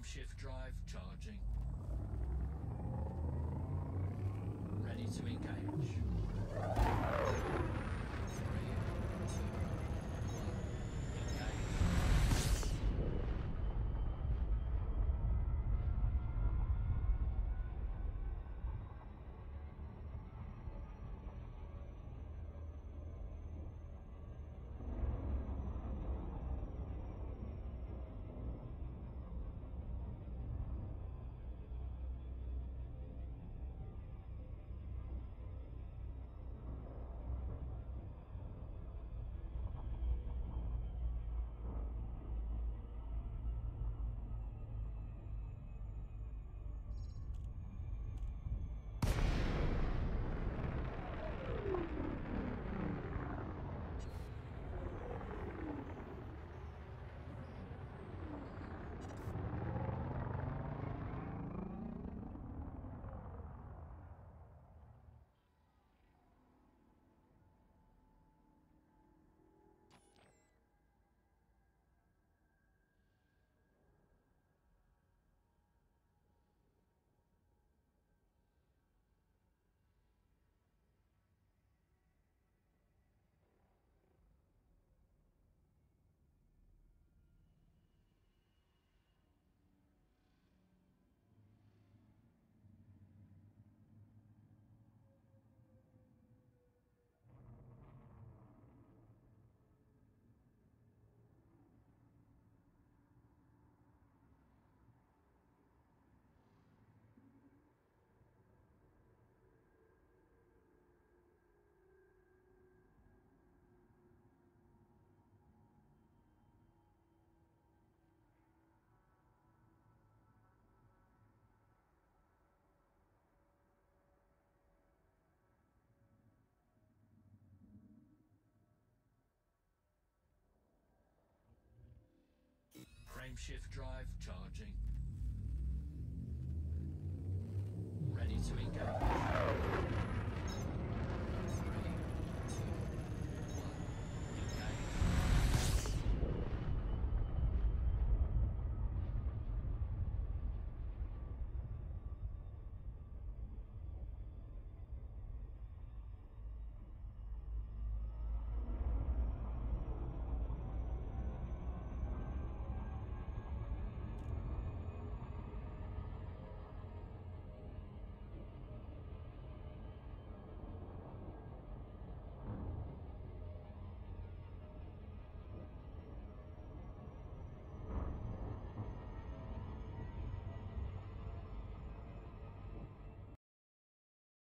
Frameshift drive charging. Ready to engage. frameshift drive charging. Ready to engage.